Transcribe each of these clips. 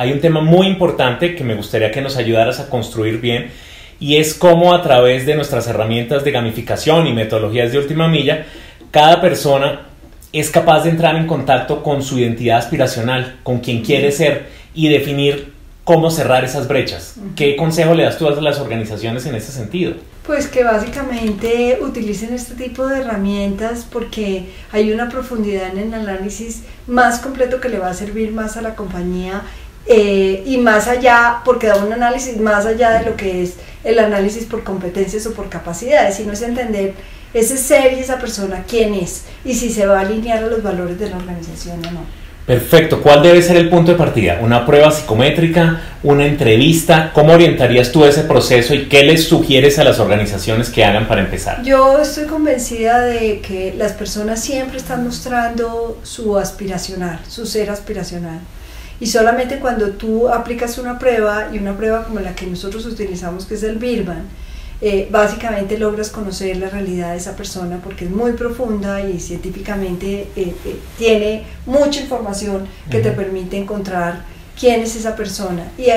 hay un tema muy importante que me gustaría que nos ayudaras a construir bien y es cómo a través de nuestras herramientas de gamificación y metodologías de última milla, cada persona es capaz de entrar en contacto con su identidad aspiracional, con quien quiere ser y definir cómo cerrar esas brechas. ¿Qué consejo le das tú a las organizaciones en ese sentido? Pues que básicamente utilicen este tipo de herramientas porque hay una profundidad en el análisis más completo que le va a servir más a la compañía eh, y más allá, porque da un análisis más allá de lo que es el análisis por competencias o por capacidades, sino es entender ese ser y esa persona quién es y si se va a alinear a los valores de la organización o no. Perfecto. ¿Cuál debe ser el punto de partida? ¿Una prueba psicométrica? ¿Una entrevista? ¿Cómo orientarías tú ese proceso y qué les sugieres a las organizaciones que hagan para empezar? Yo estoy convencida de que las personas siempre están mostrando su aspiracional, su ser aspiracional. Y solamente cuando tú aplicas una prueba y una prueba como la que nosotros utilizamos, que es el Birman, eh, básicamente logras conocer la realidad de esa persona porque es muy profunda y científicamente eh, eh, tiene mucha información que te permite encontrar quién es esa persona. Y,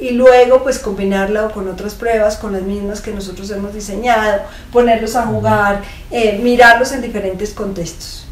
y, luego pues combinarla con otras pruebas, con las mismas que nosotros hemos diseñado, ponerlos a jugar, mirarlos en diferentes contextos.